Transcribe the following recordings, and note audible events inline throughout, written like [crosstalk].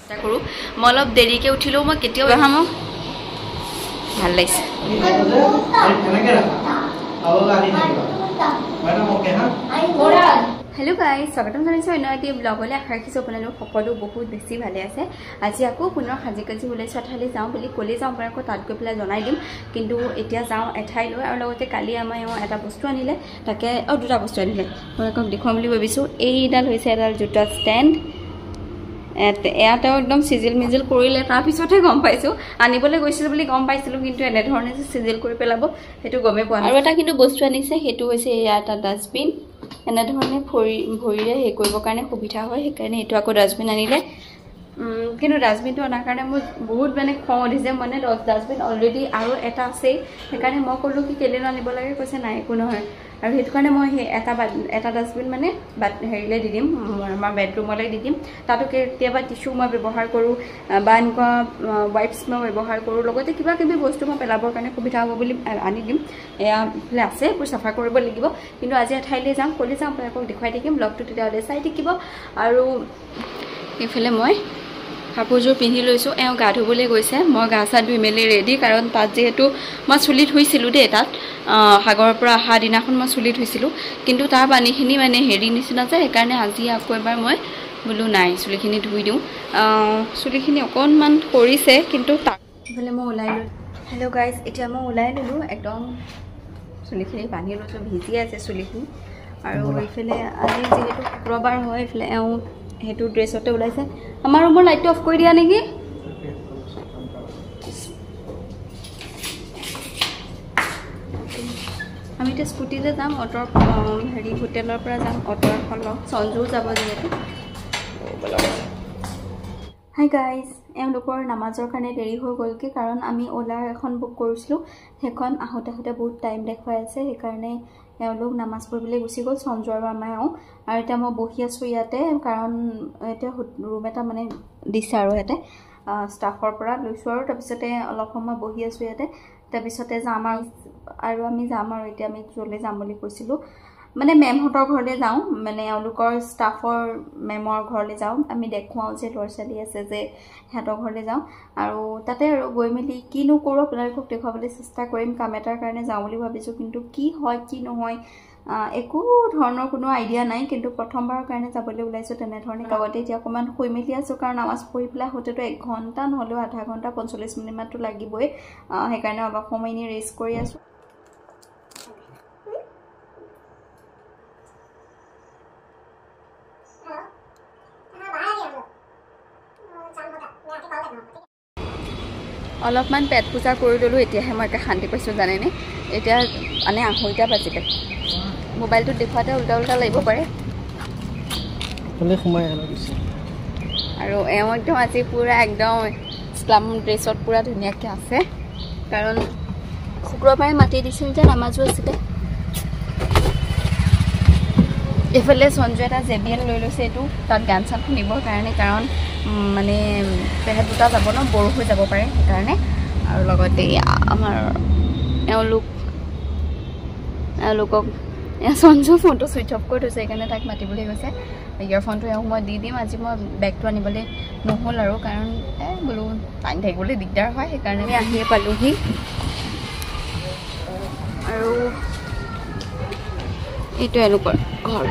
চেষ্টা কৰোঁ। মই অলপ দেৰিকৈ উঠিলেও মই কেতিয়াও অহা মোক। ভালো লাগিছে। হেল্ল' গাই স্বাগতম জনাইছোঁ অন্য এটি ব্লগলৈ। আশা ৰাখিছোঁ আপোনালোক সকলো বহুত বেছি ভালে আছে। আজি আকৌ পুনৰ সাজি কাজি ওলাইছোঁ এঠাইলৈ যাওঁ বুলি ক'লে যাওঁ আকৌ তাত গৈ পেলাই জনাই দিম। কিন্তু এতিয়া যাওঁ এঠাইলৈ আৰু লগতে কালি আমাৰ এওঁ এটা বস্তু আনিলে তাকে অঁ দুটা বস্তু আনিলে। মই আকৌ দেখুৱাম বুলি ভাবিছোঁ। এইডাল হৈছে এডাল জোতা ষ্টেণ্ড। এয়াতেও একদম চিজিল মিজিল কৰিলে তাৰপিছতহে গম পাইছোঁ। আনিবলৈ গৈছিলোঁ বুলি গম পাইছিলোঁ কিন্তু এনেধৰণে যে চিজিল কৰি পেলাব সেইটো গমেই পোৱা আৰু এটা কিন্তু বস্তু আনিছে সেইটো হৈছে এয়া এটা ডাষ্টবিন এনেধৰণে ভৰি ভৰিৰে হেৰি কৰিবৰ কাৰণে সুবিধা হয় সেইকাৰণে এইটো আকৌ ডাষ্টবিন আনিলে। কিন্তু ডাষ্টবিনটো অনাৰ কাৰণে মোৰ বহুত মানে খং উঠিছে মানে ডাষ্টবিন অলৰেডি আৰু এটা আছেই। সেইকাৰণে মই ক'লোঁ কি কেলেনো আনিব লাগে কৈছে নাই একো নহয়। আৰু সেইটো কাৰণে মই সেই এটা এটা ডাষ্টবিন মানে বাট হেৰিলৈ দি দিম আমাৰ বেডৰুমলৈ দি দিম। তাতো কেতিয়াবা টিচু মই ব্যৱহাৰ কৰোঁ বা এনেকুৱা ৱাইপছ মই ব্যৱহাৰ কৰোঁ। লগতে কিবা কিবি বস্তু মই পেলাবৰ কাৰণে সুবিধা হ'ব বুলি আনি দিম। এয়া এইফালে আছে এইবোৰ চাফা কৰিব লাগিব। কিন্তু আজি এঠাইলৈ যাম ক'লৈ যাম আপোনালোকক দেখুৱাই থাকিম। ব্লগটো তেতিয়াহ'লে চাই থাকিব। আৰু এইফালে মই কাপোৰযোৰ পিন্ধি লৈছোঁ এওঁ গা ধুবলৈ গৈছে। মই গা চা ধুই মেলি ৰেডি কাৰণ তাত যিহেতু মই চুলি ধুইছিলোঁ দেই তাত সাগৰৰ পৰা অহা দিনাখন মই চুলি ধুইছিলোঁ। কিন্তু তাৰ পানীখিনি মানে হেৰি নিচিনা যে সেইকাৰণে আজি আকৌ এবাৰ মই বোলো নাই চুলিখিনি ধুই দিওঁ। চুলিখিনি অকণমান কৰিছে কিন্তু তাক এইফালে মই ওলাই ল'লোঁ হেল্ল' গাইজ এতিয়া মই ওলাই ল'লোঁ একদম চুলিখিনি বান্ধি লৈছোঁ ভিজি আছে চুলিখিনি। আৰু এইফালে আজি যিহেতু শুক্ৰবাৰ হয় এইফালে এওঁ সেইটো ড্ৰেছতে ওলাইছে। আমাৰ ৰুমৰ লাইটটো অফ কৰি দিয়া নেকি? আমি এতিয়া স্কুটিতে যাম অ'টৰ হেৰি হোটেলৰ পৰা যাম অ'ট এখন লওঁ সঞ্জুও যাব যিহেতু। হাই গাইজ এওঁলোকৰ নামাজৰ কাৰণে দেৰি হৈ গ'লগৈ কাৰণ আমি অ'লাৰ এখন বুক কৰিছিলোঁ। সেইখন আহোঁতে আহোঁতে বহুত টাইম দেখুৱাই আছে সেইকাৰণে এওঁলোক নামাজ পঢ়িবলৈ গুচি গ'ল সঞ্জু আৰু আমাৰ এওঁ আৰু এতিয়া মই বহি আছোঁ ইয়াতে কাৰণ এতিয়া ৰুম এটা মানে দিছে আৰু ইয়াতে ষ্টাফৰ পৰা লৈছোঁ আৰু। তাৰপিছতে অলপ সময় বহি আছোঁ ইয়াতে। তাৰপিছতে যাম আৰু আৰু আমি যাম আৰু এতিয়া আমি য'লৈ যাম বুলি কৈছিলোঁ। মানে মেমহঁতৰ ঘৰলৈ যাওঁ মানে এওঁলোকৰ ষ্টাফৰ মেমৰ ঘৰলৈ যাওঁ। আমি দেখুৱাওঁ যে ল'ৰা ছোৱালী আছে যে সিহঁতৰ ঘৰলৈ যাওঁ। আৰু তাতে আৰু গৈ মেলি কিনো কৰোঁ আপোনালোকক দেখুৱাবলৈ চেষ্টা কৰিম। কাম এটাৰ কাৰণে যাওঁ বুলি ভাবিছোঁ কিন্তু কি হয় কি নহয় একো ধৰণৰ কোনো আইডিয়া নাই। কিন্তু প্ৰথমবাৰৰ কাৰণে যাবলৈ ওলাইছোঁ তেনেধৰণে। লগতে এতিয়া অকণমান শুই মেলি আছোঁ কাৰণ নামাজ পঢ়ি পেলাই হওঁতেতো এক ঘণ্টা নহ'লেও আধা ঘণ্টা পঞ্চল্লিছ মিনিটমানটো লাগিবই। সেইকাৰণে অলপ সময় এনেই ৰেষ্ট কৰি আছোঁ। অলপমান পেট পূজা কৰি ল'লোঁ এতিয়াহে মই একে শান্তি পাইছোঁ জানেনে? এতিয়া মানে আঢ়ৈটা বাজিলে। মোবাইলটোত দেখুৱাতে উল্টা উল্টা লাগিব পাৰে। আৰু এওঁ একদম আজি পূৰা একদম ইছলাম ড্ৰেছত পূৰা ধুনীয়াকৈ আছে। কাৰণ শুক্ৰবাৰে মাতি দিছিল যে নামাজো আছিলে। এইফালে সঞ্জু এটা জে বি এল লৈ লৈছে এইটো তাত গান চান শুনিবৰ কাৰণে কাৰণ মানে তেহেঁত দুটা যাব ন বড়ো হৈ যাব পাৰে সেইকাৰণে। আৰু লগতে আমাৰ এওঁলোক এওঁলোকক সঞ্জু ফোনটো ছুইচ অফ কৰি থৈছে সেইকাৰণে তাক মাতিবলৈ গৈছে। ইয়েৰফোনটো এওঁ মই দি দিম আজি মই বেগটো আনিবলৈ নহ'ল আৰু কাৰণ এই বোলো টাইম থাকিবলৈ দিগদাৰ হয় সেইকাৰণে আমি আহিয়ে পালোঁহি। আৰু এইটো এওঁলোকৰ ঘৰ।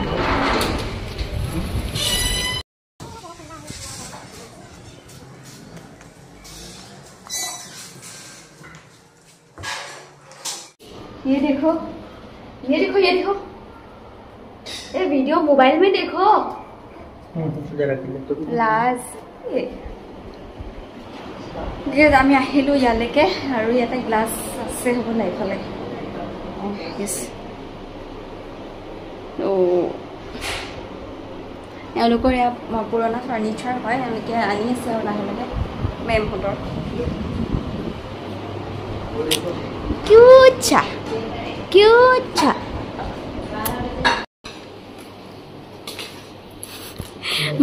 ये देखो ये देखो ये देखो ये वीडियो मोबाइल में देखो লাজ আমি আহিলোঁ ইয়ালৈকে আৰু ইয়াতে গ্লাছ আছে হ'বলা এইফালে এওঁলোকৰ এয়া পুৰণা ফাৰ্নিচাৰ হয় এওঁলোকে আনি আছে আৰু লাহে লাহে মেমহঁতৰ কিউচা কিউচা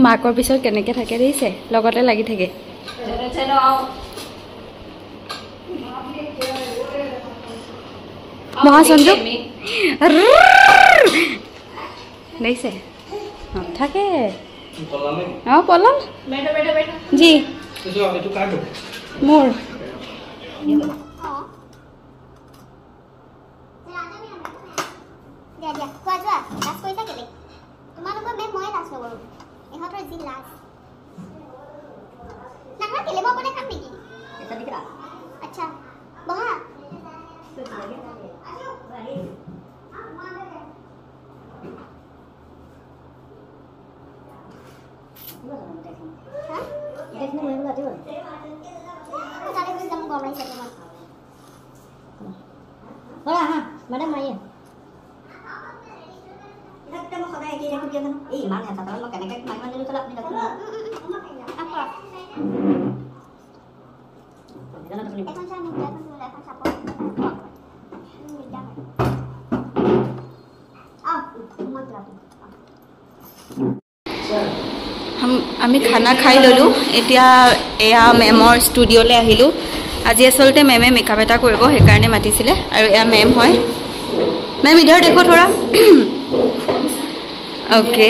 মাকৰ পিছত কেনেকৈ থাকে দেখিছে? লগতে লাগি থাকে। মহাচন্দ্ৰ দেখিছে? থাকে। অঁ পলম জি। মোৰ। last মই সদায় একেই ৰাখোঁ কিয় জানো এই ইমান হেঁচা পেলাই মই কেনেকৈ কিমান মান দিলোঁ চলে আপুনি দেখোন। আকৌ জানো আপুনি এখন চাহ মোক এখন তোলে এখন চাপৰ দিগদাৰ হয় আহ মই তোলাটো हम- আমি খানা খাই ল'লোঁ। এতিয়া এয়া মেমৰ ষ্টুডিঅ'লৈ আহিলোঁ। আজি আচলতে মেমে মেকআপ এটা কৰিব সেইকাৰণে মাতিছিলে। আৰু এয়া মেম হয়। মেম ইধৰ দেখো থোৰা। অ'কে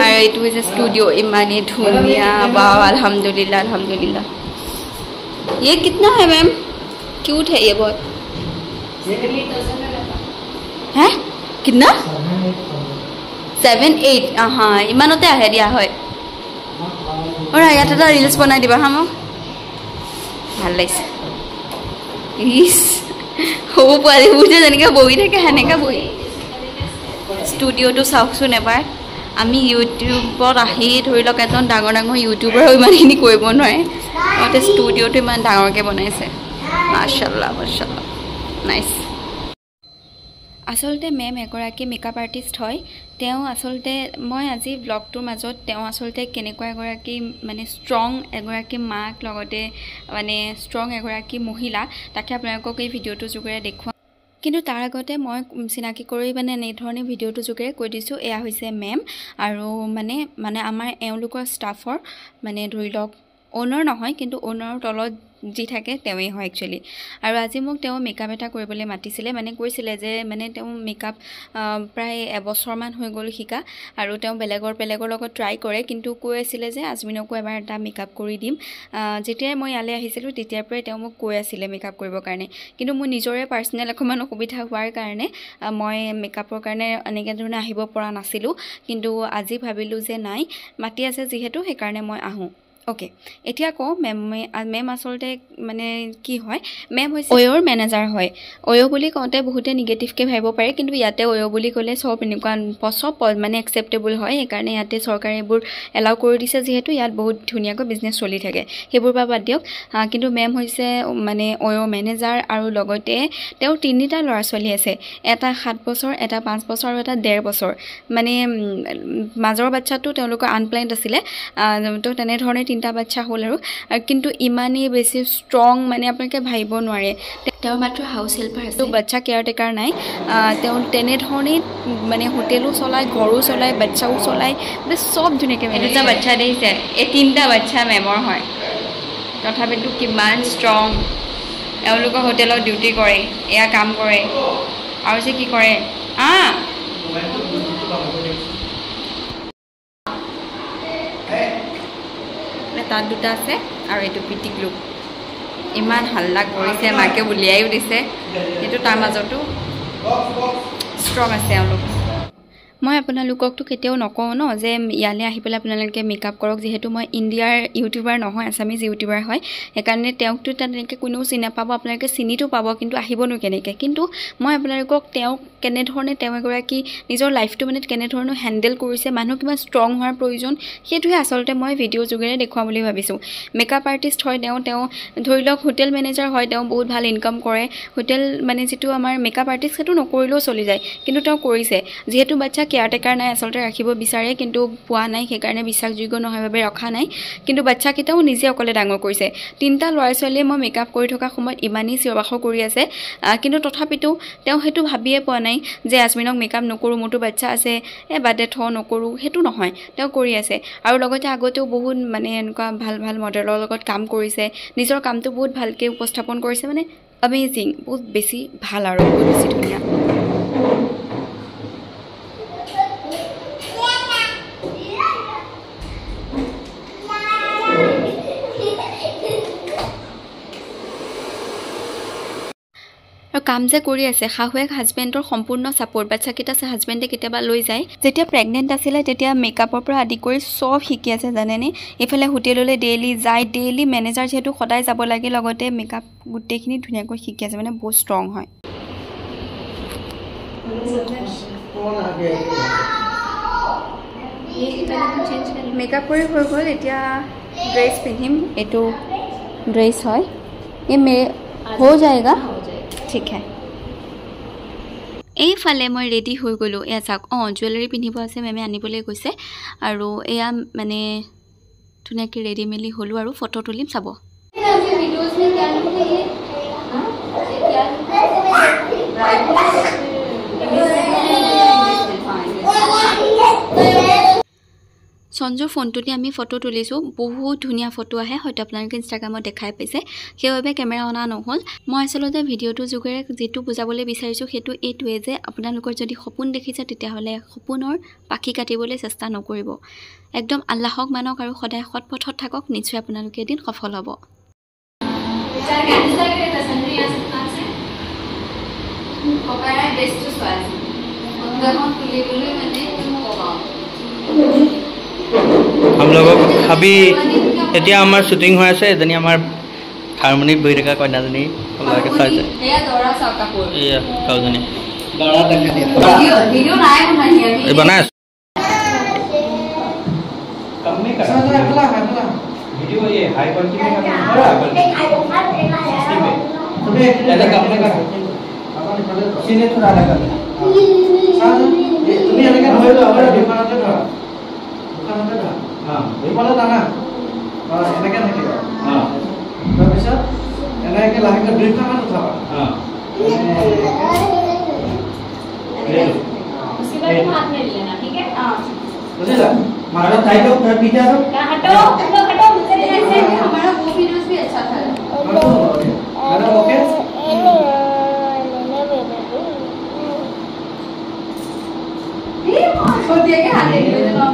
আৰু এইটো হৈছে ষ্টুডিঅ' ইমানেই ধুনীয়া বা আলহামদুলিল্লাহ আলহামদুলিল্লাহ ये कितना है मैम क्यूट है ये बहुत है कितना ছেভেন এইট হা ইমানতে আহে দিয়া হয় অৰা ইয়াত এটা ৰিলচ বনাই দিবা হা মোক ভাল লাগিছে ইছ সৰু পোৱালিবোৰ যে যেনেকৈ বহি থাকে সেনেকৈ বহি ষ্টুডিঅ'টো চাওকচোন এবাৰ। আমি ইউটিউবত আহি ধৰি লওক এজন ডাঙৰ ডাঙৰ ইউটিউবাৰো ইমানখিনি কৰিব নোৱাৰে। লগতে ষ্টুডিঅ'টো ইমান ডাঙৰকৈ বনাইছে। মাৰ্চাল্লাহ মাৰ্চাল্লাহ নাইচ আচলতে মেম এগৰাকী মেকআপ আৰ্টিষ্ট হয়। তেওঁ আচলতে মই আজি ব্লগটোৰ মাজত তেওঁ আচলতে কেনেকুৱা এগৰাকী মানে ষ্ট্ৰং এগৰাকী মাক লগতে মানে ষ্ট্ৰং এগৰাকী মহিলা তাকে আপোনালোকক এই ভিডিঅ'টোৰ যোগেৰে দেখুৱাম কিন্তু তাৰ আগতে মই চিনাকি কৰি মানে এনেধৰণে ভিডিঅ'টোৰ যোগেৰে কৈ দিছোঁ এয়া হৈছে মেম আৰু মানে মানে আমাৰ এওঁলোকৰ ষ্টাফৰ মানে ধৰি লওক অ'নাৰ নহয় কিন্তু অ'নাৰৰ তলত যি থাকে তেওঁৱেই হয় একচুৱেলি আৰু আজি মোক তেওঁ মেকআপ এটা কৰিবলৈ মাতিছিলে মানে কৈছিলে যে মানে তেওঁ মেকআপ প্ৰায় এবছৰমান হৈ গ'ল শিকা আৰু তেওঁ বেলেগৰ বেলেগৰ লগত ট্ৰাই কৰে কিন্তু কৈ আছিলে যে আজমিনকো এবাৰ এটা মেকআপ কৰি দিম। যেতিয়াই মই ইয়ালৈ আহিছিলোঁ তেতিয়াৰ পৰাই তেওঁ মোক কৈ আছিলে মেকআপ কৰিবৰ কাৰণে। কিন্তু মোৰ নিজৰে পাৰ্চনেল অকণমান অসুবিধা হোৱাৰ কাৰণে মই মেকআপৰ কাৰণে এনেকৈ ধৰণে আহিব পৰা নাছিলোঁ। কিন্তু আজি ভাবিলোঁ যে নাই মাতি আছে যিহেতু সেইকাৰণে মই আহোঁ। অ'কে এতিয়া কওঁ মেমে মেম আচলতে মানে কি হয় মেম হৈছে অয়'ৰ মেনেজাৰ হয়। অয়' বুলি কওঁতে বহুতে নিগেটিভকৈ ভাবিব পাৰে কিন্তু ইয়াতে অয়' বুলি ক'লে চব এনেকুৱা চব মানে একচেপ্টেবল হয়। সেইকাৰণে ইয়াতে চৰকাৰে এইবোৰ এলাউ কৰি দিছে যিহেতু ইয়াত বহুত ধুনীয়াকৈ বিজনেছ চলি থাকে। সেইবোৰ পৰা বাদ দিয়ক। কিন্তু মেম হৈছে মানে অয়' মেনেজাৰ আৰু লগতে তেওঁৰ তিনিটা ল'ৰা ছোৱালী আছে। এটা সাত বছৰ এটা পাঁচ বছৰ আৰু এটা ডেৰ বছৰ। মানে মাজৰ বাচ্ছাটো তেওঁলোকৰ আনপ্লেণ্ড আছিলে। তো তেনেধৰণে তিনিটা বাচ্ছা হ'ল আৰু কিন্তু ইমানেই বেছি ষ্ট্ৰং মানে আপোনালোকে ভাবিব নোৱাৰে। তে- তেওঁৰ মাত্ৰ হাউচ হেল্পাৰ আছে। বাচ্ছা কেয়াৰটেকাৰ নাই। তেওঁ তেনেধৰণেই মানে হোটেলো চলায় ঘৰো চলায় বাচ্ছাও চলায় মানে চব ধুনীয়াকৈ এই দুটা বাচ্ছা দেখিছে এই তিনিটা বাচ্ছা মেমৰ হয়। তথাপিতো কিমান ষ্ট্ৰং এওঁলোকৰ হোটেলত ডিউটি কৰে এয়া কাম কৰে। আৰু যে কি কৰে? আ তাত দুটা আছে আৰু এইটো পিটিক লোক। ইমান হাল্লা কৰিছে মাকে উলিয়াইও দিছে। কিন্তু তাৰ মাজতো ষ্ট্ৰং আছে এওঁলোক মই আপোনালোককতো কেতিয়াও নকওঁ ন যে ইয়ালৈ আহি পেলাই আপোনালোকে মেকআপ কৰক যিহেতু মই ইণ্ডিয়াৰ ইউটিউবাৰ নহয় আছামিজ ইউটিউবাৰ হয়। সেইকাৰণে তেওঁকতো তেনেকৈ কোনেও চিনি নাপাব আপোনালোকে চিনিটো পাব কিন্তু আহিবনো কেনেকৈ? কিন্তু মই আপোনালোকক তেওঁক কেনেধৰণে তেওঁ এগৰাকী নিজৰ লাইফটো মানে কেনেধৰণে হেণ্ডেল কৰিছে মানুহ কিমান ষ্ট্ৰং হোৱাৰ প্ৰয়োজন সেইটোহে আচলতে মই ভিডিঅ' যোগেৰে দেখুৱাম বুলি ভাবিছোঁ। মেকআপ আৰ্টিষ্ট হয় তেওঁ তেওঁ ধৰি লওক হোটেল মেনেজাৰ হয় তেওঁ বহুত ভাল ইনকাম কৰে। হোটেল মানে যিটো আমাৰ মেকআপ আৰ্টিষ্ট সেইটো নকৰিলেও চলি যায় কিন্তু তেওঁ কৰিছে। যিহেতু বাচ্ছা কেয়াৰটেকাৰ নাই আচলতে ৰাখিব বিচাৰে কিন্তু পোৱা নাই সেইকাৰণে বিশ্বাসযোগ্য নহয় বাবে ৰখা নাই। কিন্তু বাচ্ছাকেইটাও নিজে অকলে ডাঙৰ কৰিছে। তিনিটা ল'ৰা ছোৱালীয়ে মই মেকআপ কৰি থকা সময়ত ইমানেই চিঞৰ বাখৰ কৰি আছে কিন্তু তথাপিতো তেওঁ সেইটো ভাবিয়ে পোৱা নাই যে আজমিনক মেকআপ নকৰোঁ মোৰতো বাচ্ছা আছে এই বাদে থ নকৰোঁ সেইটো নহয় তেওঁ কৰি আছে। আৰু লগতে আগতেও বহুত মানে এনেকুৱা ভাল ভাল মডেলৰ লগত কাম কৰিছে নিজৰ কামটো বহুত ভালকৈ উপস্থাপন কৰিছে মানে আমেজিং বহুত বেছি ভাল আৰু বহুত বেছি ধুনীয়া। আৰু কাম যে কৰি আছে শাহুৱেক হাজবেণ্ডৰ সম্পূৰ্ণ ছাপৰ্ট বাচ্ছাকেইটা আছে হাজবেণ্ডে কেতিয়াবা লৈ যায়। যেতিয়া প্ৰেগনেণ্ট আছিলে তেতিয়া মেকআপৰ পৰা আদি কৰি চব শিকি আছে জানেনে? এইফালে হোটেললৈ ডেইলি যায় ডেইলি মেনেজাৰ যিহেতু সদায় যাব লাগে লগতে মেকআপ গোটেইখিনি ধুনীয়াকৈ শিকি আছে মানে বহুত ষ্ট্ৰং হয়। মেকআপ কৰি হৈ গ'ল এতিয়া ড্ৰেছ পিন্ধিম এইটো ড্ৰেছ হয়। এই মে হৈ যায়গা। হে। এইফালে মই ৰেডি হৈ গ'লোঁ। এয়া চাওক। অঁ জুৱেলাৰী পিন্ধিব আছে মেমে আনিবলৈ গৈছে। আৰু এয়া মানে ধুনীয়াকৈ ৰেডি মেলি হ'লোঁ আৰু ফটো তুলিম চাব। সঞ্জুৰ ফোনটোতে আমি ফটো তুলিছোঁ। বহুত ধুনীয়া ফটো আহে হয়তো আপোনালোকে ইনষ্টাগ্ৰামত দেখাই পাইছে। সেইবাবে কেমেৰা অনা নহ'ল। মই আচলতে ভিডিঅ'টোৰ যোগেৰে যিটো বুজাবলৈ বিচাৰিছোঁ সেইটো এইটোৱে যে আপোনালোকৰ যদি সপোন দেখিছে তেতিয়াহ'লে সপোনৰ পাখি কাটিবলৈ চেষ্টা নকৰিব। একদম আল্লাহক মানক আৰু সদায় সৎ পথত থাকক নিশ্চয় আপোনালোকে এদিন সফল হ'ব। हम লোকক ভাবি এতিয়া আমাৰ শ্বুটিং হৈ আছে এজনী আমাৰ হাৰমনিত বহি থকা কন্যাজনী আপোনালোকে চাইছে এয়া গাঁওজনী বনাই আছো তুমি এনেকে ধৰি লোৱা দোকানতে ধৰা দোকানতে ধৰা হা এইফালে টানা অ এনেকে থাকিব হা তাৰপিছত এনেকে লাহেকে দুইটামান উঠাবা হা उसके बाद तुम हाथ में ले लेना ठीक है বুঝিলা মাৰা টাইটো পিঠা তো हटो तुम लोग हटो मुझसे नहीं ऐसे हमारा वो वीडियोस भी अच्छा था मैडम ओके छोड़ दिया क्या हाथ देख लो बाबू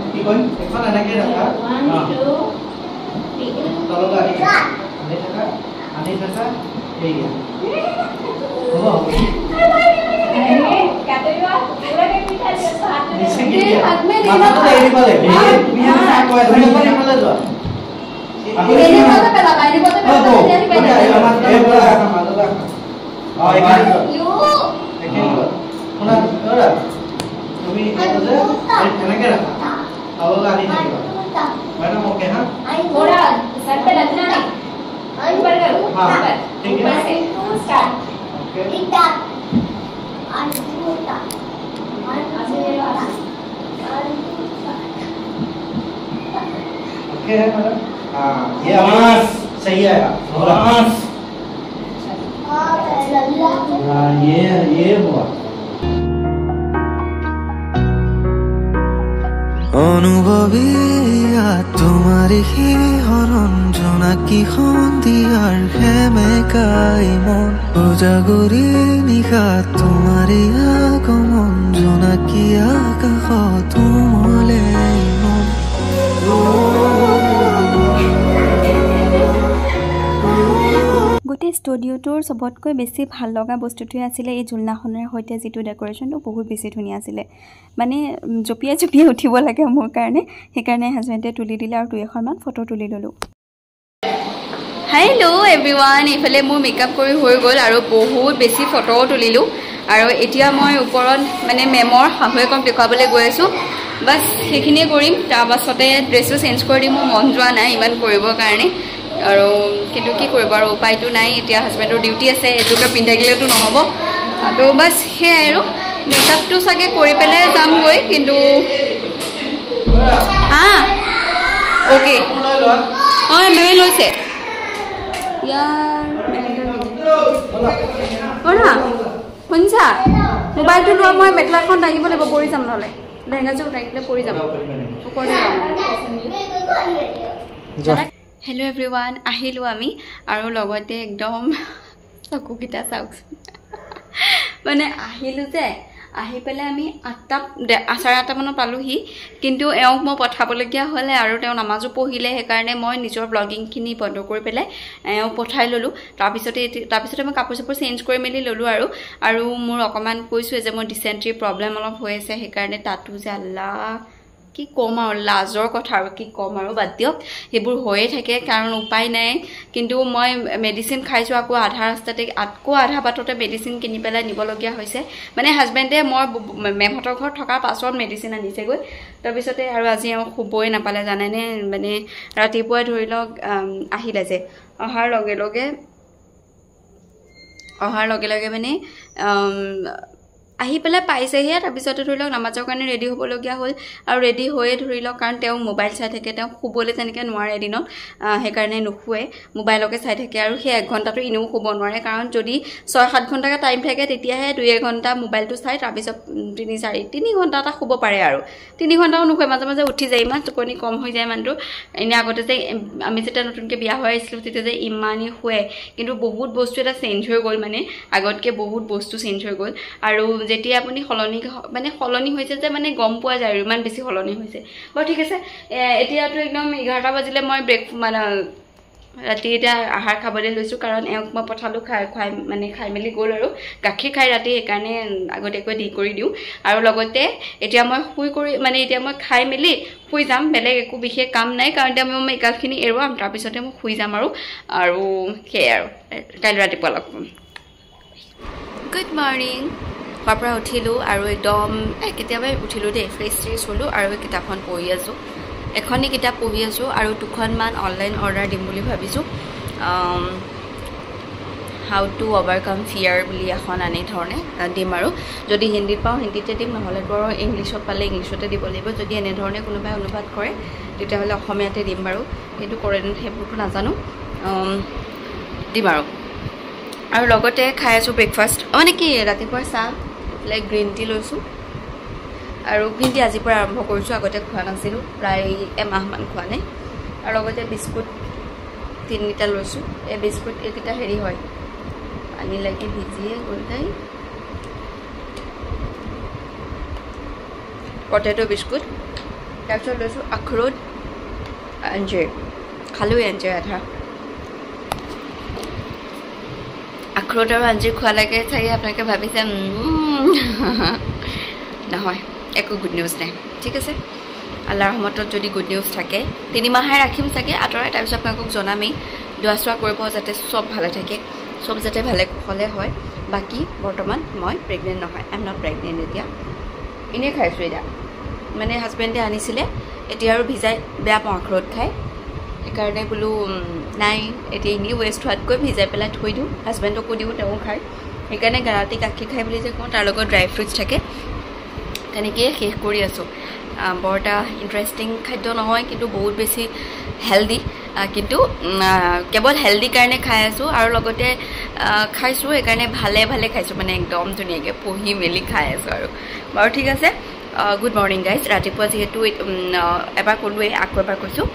ఇగో ఎక్కడ అలాగే రక తలగా అనే రక అనే రక ఏయ్ ఓ তুমি এনেকে ৰাখা అవగాహన मैडम ओके हाँ थोड़ा सर पे है ऊपर करो हाँ ठीक है से ओके ओके है मैडम ये आवाज़ सही है आवाज़ हाँ ये ये हुआ অনুভৱী তোমাৰ শিহৰণ জোনাকী সন্ধিয়াৰ সেমেকাই মন। উজাগৰি নিশা তোমাৰে আগমন জোনাকী আকাশত উমলে গোটেই ষ্টুডিঅ'টোৰ চবতকৈ বেছি ভাল লগা বস্তুটোৱে আছিলে এই জোলনাখনৰ সৈতে যিটো ডেক'ৰেশ্যনটো বহুত বেছি ধুনীয়া আছিলে। মানে জঁপিয়াই জঁপিয়াই উঠিব লাগে মোৰ কাৰণে। সেইকাৰণে হাজবেণ্ডে তুলি দিলে আৰু দুই এখনমান ফটো তুলি ল'লোঁ। হেল্ল' এভৰি ওৱান এইফালে মোৰ মেকআপ কৰি হৈ গ'ল আৰু বহুত বেছি ফটোও তুলিলোঁ। আৰু এতিয়া মই ওপৰত মানে মেমৰ শাহুৱেকক দেখুৱাবলৈ গৈ আছোঁ। বাছ সেইখিনিয়ে কৰিম। তাৰপাছতে ড্ৰেছটো চেঞ্জ কৰি দিম মোৰ মন যোৱা নাই ইমান কৰিবৰ কাৰণে। আৰু কিন্তু কি কৰিব আৰু উপায়টো নাই এতিয়া হাজবেণ্ডৰ ডিউটি আছে এইটোকে পিন্ধাই দিলেতো নহ'ব। তো বাছ সেয়াই আৰু। মেকআপটো চাগে কৰি পেলাই যামগৈ কিন্তু হা? অ'কে অঁ মেমে লৈছে ইয়াৰ শুনিছা? মোবাইলটো লোৱা মই মেখেলাখন দাঙিব লাগিব পৰি যাম নহ'লে। লেহেংগাযোৰ দাঙিলে পৰি যাম। হেল্ল' এভৰি ওৱান আহিলোঁ আমি আৰু লগতে একদম চকুকেইটা চাওকচোন মানে আহিলোঁ যে আহি পেলাই আমি আঠটা চাৰে আঠটামানত পালোঁহি কিন্তু এওঁক মই পঠাবলগীয়া হ'লে আৰু তেওঁ নামাজো পঢ়িলে সেইকাৰণে মই নিজৰ ব্লগিংখিনি বন্ধ কৰি পেলাই এওঁক পঠাই ল'লোঁ। তাৰপিছতে তাৰপিছতে মই কাপোৰ চাপোৰ চেঞ্জ কৰি মেলি ল'লোঁ আৰু আৰু মোৰ অকণমান কৈছোঁৱে যে মোৰ ডিচেণ্ট্ৰি প্ৰব্লেম অলপ হৈ আছে সেইকাৰণে তাতো যে আল্লাহ কি ক'ম আৰু লাজৰ কথা আৰু কি ক'ম আৰু বাদ দিয়ক। সেইবোৰ হৈয়ে থাকে কাৰণ উপায় নাই। কিন্তু মই মেডিচিন খাইছোঁ আকৌ আধা ৰাস্তাতে আকৌ আধা বাটতে মেডিচিন কিনি পেলাই নিবলগীয়া হৈছে। মানে হাজবেণ্ডে মই মেমহঁতৰ ঘৰত থকাৰ পাছত মেডিচিন আনিছেগৈ। তাৰপিছতে আৰু আজি এওঁ শুবই নাপালে জানেনে? মানে ৰাতিপুৱাই ধৰি লওক আহিলে যে। অহাৰ লগে লগে অহাৰ লগে লগে মানে আহি পেলাই পাইছেহে। তাৰপিছতে ধৰি লওক নামাজৰ কাৰণে ৰেডি হ'বলগীয়া হ'ল আৰু ৰেডি হৈয়ে ধৰি লওক কাৰণ তেওঁ মোবাইল চাই থাকে তেওঁ শুবলৈ তেনেকৈ নোৱাৰে এদিনত সেইকাৰণে নুশুৱে মোবাইলকে চাই থাকে আৰু সেই এক ঘণ্টাটো এনেও শুব নোৱাৰে। কাৰণ যদি ছয় সাত ঘণ্টাকৈ টাইম থাকে তেতিয়াহে দুই এঘণ্টা মোবাইলটো চাই তাৰপিছত তিনি চাৰি তিনি ঘণ্টা এটা শুব পাৰে আৰু। তিনি ঘণ্টাও নুশুৱে মাজে মাজে উঠি যায় ইমান টোপনি কম হৈ যায় মানুহটো। এনেই আগতে যে আমি যেতিয়া নতুনকৈ বিয়া হৈ আহিছিলোঁ তেতিয়া যে ইমানেই শুৱে। কিন্তু বহুত বস্তু এটা চেঞ্জ হৈ গ'ল মানে আগতকৈ বহুত বস্তু চেঞ্জ হৈ গ'ল। আৰু যেতিয়া আপুনি সলনি মানে সলনি হৈছে যে মানে গম পোৱা যায় আৰু ইমান বেছি সলনি হৈছে। বাৰু ঠিক আছে এতিয়াতো একদম এঘাৰটা বাজিলে মই ব্ৰেক মানে ৰাতি এতিয়া আহাৰ খাবলৈ লৈছোঁ কাৰণ এওঁক মই পঠালোঁ খাই খুৱাই মানে খাই মেলি গ'ল আৰু। গাখীৰ খাই ৰাতি সেইকাৰণে আগতীয়াকৈ দি কৰি দিওঁ। আৰু লগতে এতিয়া মই শুই কৰি মানে এতিয়া মই খাই মেলি শুই যাম বেলেগ একো বিশেষ কাম নাই কাৰণ এতিয়া মই মেকআপখিনি এৰুৱাম তাৰপিছতে মই শুই যাম আৰু আৰু সেয়াই আৰু কাইলৈ ৰাতিপুৱা লগ পাম। গুড মৰ্ণিং শুৱাৰ পৰা উঠিলোঁ আৰু একদম এই কেতিয়াবাই উঠিলোঁ দেই ফ্ৰেছ ফ্ৰেছ হ'লোঁ আৰু কিতাপখন পঢ়ি আছোঁ। এখনেই কিতাপ পঢ়ি আছোঁ আৰু দুখনমান অনলাইন অৰ্ডাৰ দিম বুলি ভাবিছোঁ। হাউ টু অভাৰকাম ফিয়াৰ বুলি এখন আনি ধৰণে দিম আৰু। যদি হিন্দীত পাওঁ হিন্দীতে দিম নহ'লে বাৰু ইংলিছত পালে ইংলিছতে দিব লাগিব। যদি এনেধৰণে কোনোবাই অনুবাদ কৰে তেতিয়াহ'লে অসমীয়াতে দিম বাৰু। কিন্তু কৰে সেইবোৰতো নাজানো। দিম আৰু। আৰু লগতে খাই আছোঁ ব্ৰেকফাষ্ট মানে কি ৰাতিপুৱা চাহ? লাইক গ্ৰীণ টি লৈছোঁ। আৰু গ্ৰীণ টি আজিৰ পৰা আৰম্ভ কৰিছোঁ আগতে খোৱা নাছিলোঁ প্ৰায় এমাহমান খোৱা নাই। আৰু লগতে বিস্কুট তিনিটা লৈছোঁ। এই বিস্কুট এইকেইটা হেৰি হয় পানী লাগি ভিজিয়ে গ'ল পটেটো বিস্কুট তাৰপিছত লৈছোঁ আখৰোট আঞ্জেৰ। খালোঁ আঞ্জেৰ আধা। আখৰোট আৰু আঞ্জীৰ খোৱালৈকে চাগে আপোনালোকে ভাবিছে [laughs] নহয় একো গুড নিউজ নাই। ঠিক আছে? আল্লাৰ ৰহমতত যদি গুড নিউজ থাকে তিনিমাহে ৰাখিম চাগে আঁতৰাই তাৰপিছত আপোনালোকক জনামেই। দোৱা চোৱা কৰিব যাতে চব ভালে থাকে চব যাতে ভালে কুশলে হয়। বাকী বৰ্তমান মই প্ৰেগনেণ্ট নহয় আই এম নট প্ৰেগনেণ্ট এতিয়া। এনেই খাইছোঁ এতিয়া। মানে হাজবেণ্ডে আনিছিলে এতিয়া আৰু ভিজাই বেয়া পাওঁ আখৰোট খাই। সেইকাৰণে বোলো নাই এতিয়া এনেই ৱেষ্ট হোৱাতকৈ ভিজাই পেলাই থৈ দিওঁ হাজবেণ্ডকো দিওঁ তেওঁ খায়। সেইকাৰণে ৰাতি গাখীৰ খাই বুলি যে কওঁ তাৰ লগত ড্ৰাই ফ্ৰুটছ থাকে। তেনেকৈয়ে শেষ কৰি আছোঁ। বৰ এটা ইণ্টাৰেষ্টিং খাদ্য নহয় কিন্তু বহুত বেছি হেল্ডি কিন্তু কেৱল হেল্ডি কাৰণে খাই আছোঁ আৰু লগতে খাইছোঁ সেইকাৰণে ভালে ভালে খাইছোঁ মানে একদম ধুনীয়াকৈ পঢ়ি মেলি খাই আছোঁ আৰু। বাৰু ঠিক আছে গুড মৰ্ণিং গাইজ ৰাতিপুৱা যিহেতু এবাৰ ক'লোৱেই আকৌ এবাৰ কৈছোঁ।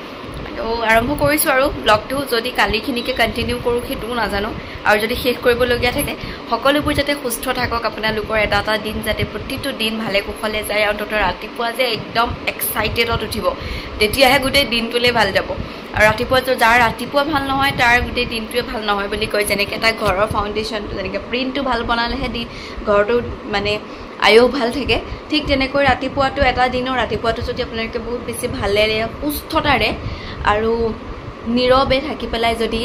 তো আৰম্ভ কৰিছোঁ আৰু ব্লগটো যদি কালিখিনিকে কণ্টিনিউ কৰোঁ সেইটোও নাজানো। আৰু যদি শেষ কৰিবলগীয়া থাকে সকলোবোৰ যাতে সুস্থ থাকক আপোনালোকৰ এটা এটা দিন যাতে প্ৰতিটো দিন ভালে কুশলে যায় আৰু অন্ততঃ ৰাতিপুৱা যে একদম এক্সাইটেডত উঠিব তেতিয়াহে গোটেই দিনটোলৈ ভাল যাব। আৰু ৰাতিপুৱা যাৰ ৰাতিপুৱা ভাল নহয় তাৰ গোটেই দিনটোৱে ভাল নহয় বুলি কয়। যেনেকৈ এটা ঘৰৰ ফাউণ্ডেশ্যনটো যেনেকৈ প্ৰিণ্টটো ভাল বনালেহে দিন ঘৰটো মানে আয়ুস ভাল থাকে। ঠিক তেনেকৈ ৰাতিপুৱাটো এটা দিনৰ ৰাতিপুৱাটো যদি আপোনালোকে বহুত বেছি ভালেৰে সুস্থতাৰে আৰু নীৰৱে থাকি পেলাই যদি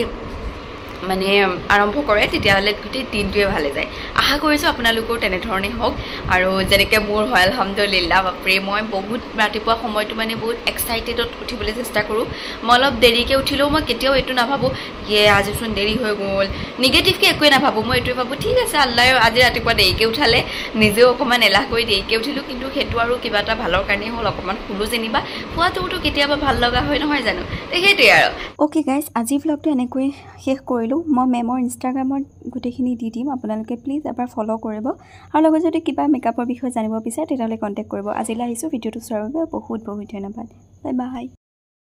মানে আৰম্ভ কৰে তেতিয়াহ'লে গোটেই দিনটোৱে ভালে যায়। আশা কৰিছোঁ আপোনালোকৰ তেনেধৰণে হওক। আৰু যেনেকৈ মোৰ হয় আলহামদুলিল্লাহ বাপৰে মই বহুত ৰাতিপুৱা সময়টো মানে বহুত এক্সাইটেডত উঠিবলৈ চেষ্টা কৰোঁ। মই অলপ দেৰিকৈ উঠিলেও মই কেতিয়াও এইটো নাভাবোঁ। ইয়ে আজিচোন দেৰি হৈ গ'ল। নিগেটিভকৈ একোৱে নাভাবোঁ। মই এইটোৱে ভাবোঁ ঠিক আছে আল্লাই আজি ৰাতিপুৱা দেৰিকৈ উঠালে। নিজেও অকণমান এলাহ কৰি দেৰিকৈ উঠিলোঁ। কিন্তু সেইটো আৰু কিবা এটা ভালৰ কাৰণেই হ'ল। অকণমান শুলোঁ যেনিবা। খোৱাটোতো কেতিয়াবা ভাল লগা হয় নহয় জানো? সেইটোৱে আৰু। অ'কে গাইজ আজি ভ্লগটো এনেকৈ শেষ কৰিলোঁ। মই মেমৰ ইনষ্টাগ্ৰামত গোটেইখিনি দি দিম। আপোনালোকে প্লিজ এবাৰ ফ'ল' কৰিব। আৰু লগত যদি কিবা মেকআপৰ বিষয়ে জানিব বিচাৰে তেতিয়াহ'লে কণ্টেক্ট কৰিব। আজিলৈ আহিছোঁ। ভিডিঅ'টো চোৱাৰ বাবে বহুত বহুত ধন্যবাদ। Bye bye